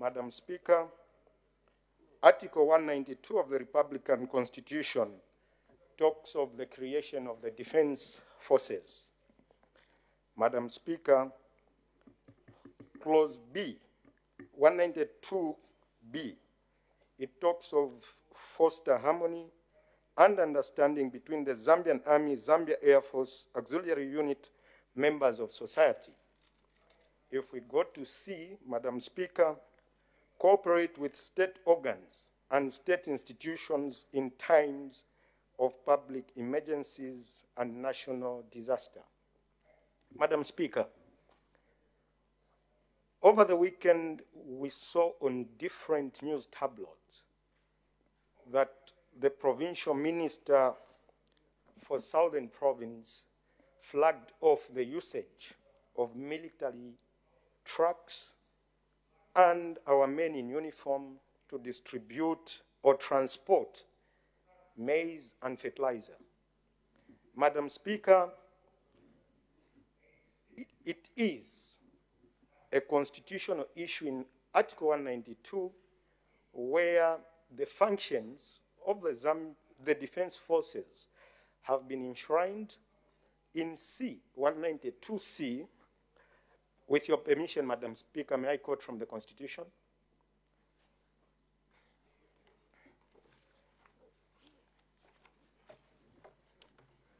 Madam Speaker, Article 192 of the Republican Constitution talks of the creation of the defense forces. Madam Speaker, Clause B, 192B, it talks of foster harmony and understanding between the Zambian Army, Zambia Air Force, auxiliary unit, members of society. If we go to C, Madam Speaker, cooperate with state organs and state institutions in times of public emergencies and national disaster. Madam Speaker, over the weekend, we saw on different news tabloids that the provincial minister for Southern Province flagged off the usage of military trucks and our men in uniform to distribute or transport maize and fertilizer. Madam Speaker, it, is a constitutional issue in Article 192 where the functions of the, the defense forces have been enshrined in C, 192C. With your permission, Madam Speaker, may I quote from the Constitution?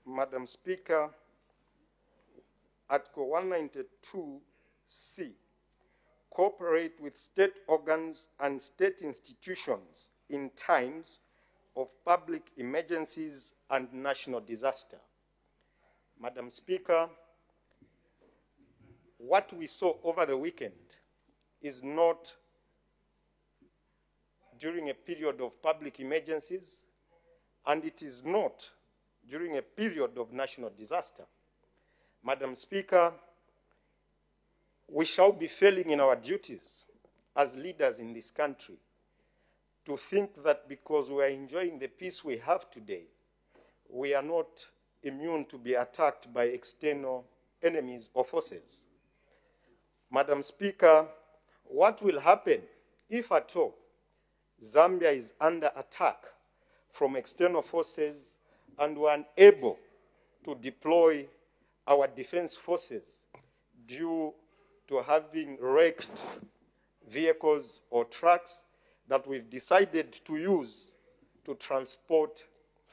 Madam Speaker, Article 192C, cooperate with state organs and state institutions in times of public emergencies and national disaster. Madam Speaker, what we saw over the weekend is not during a period of public emergencies, and it is not during a period of national disaster. Madam Speaker, we shall be failing in our duties as leaders in this country to think that because we are enjoying the peace we have today, we are not immune to be attacked by external enemies or forces. Madam Speaker, what will happen if at all Zambia is under attack from external forces and we're unable to deploy our defense forces due to having wrecked vehicles or trucks that we've decided to use to transport